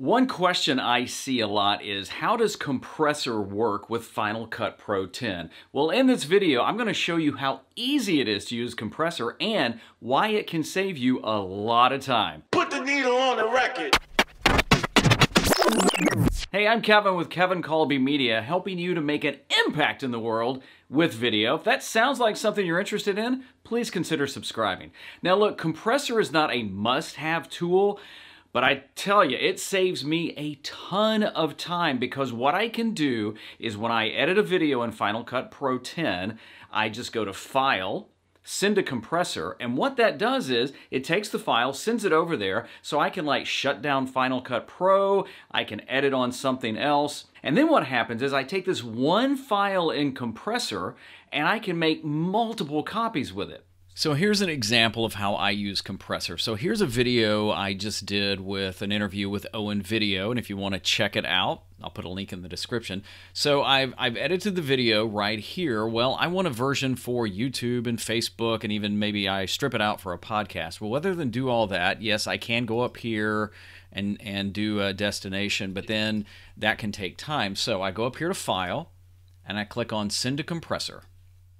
One question I see a lot is how does compressor work with Final Cut Pro 10? Well, in this video, I'm gonna show you how easy it is to use compressor and why it can save you a lot of time. Put the needle on the record. Hey, I'm Kevin with Kevin Kolbe Media, helping you to make an impact in the world with video. If that sounds like something you're interested in, please consider subscribing. Now look, compressor is not a must-have tool, but I tell you, it saves me a ton of time because what I can do is when I edit a video in Final Cut Pro 10, I just go to File, send a compressor, and what that does is it takes the file, sends it over there, so I can like shut down Final Cut Pro, I can edit on something else, and then what happens is I take this one file in compressor and I can make multiple copies with it. So here's an example of how I use compressor. So here's a video I just did with an interview with Owen Video, and if you want to check it out, I'll put a link in the description. So I've, I've edited the video right here. Well, I want a version for YouTube and Facebook, and even maybe I strip it out for a podcast. Well, rather than do all that, yes, I can go up here and, and do a destination, but then that can take time. So I go up here to File, and I click on Send to Compressor.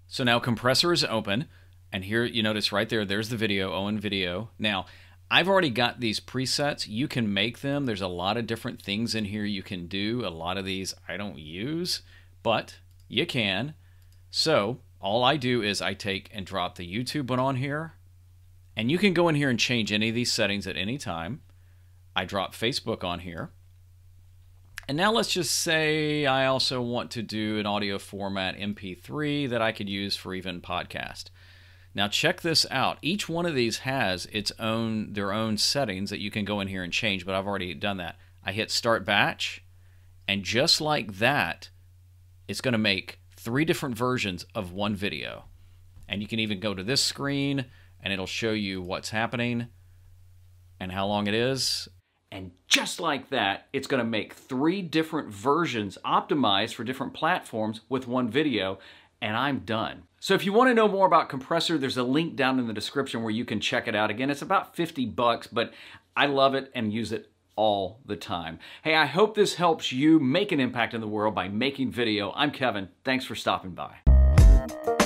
So now compressor is open. And here you notice right there, there's the video, Owen Video. Now, I've already got these presets. You can make them. There's a lot of different things in here you can do. A lot of these I don't use, but you can. So all I do is I take and drop the YouTube one on here. And you can go in here and change any of these settings at any time. I drop Facebook on here. And now let's just say I also want to do an audio format MP3 that I could use for even podcast. Now check this out. Each one of these has its own their own settings that you can go in here and change, but I've already done that. I hit start batch, and just like that, it's going to make three different versions of one video. And you can even go to this screen and it'll show you what's happening and how long it is. And just like that, it's going to make three different versions optimized for different platforms with one video and I'm done. So if you want to know more about Compressor, there's a link down in the description where you can check it out. Again, it's about 50 bucks, but I love it and use it all the time. Hey, I hope this helps you make an impact in the world by making video. I'm Kevin. Thanks for stopping by.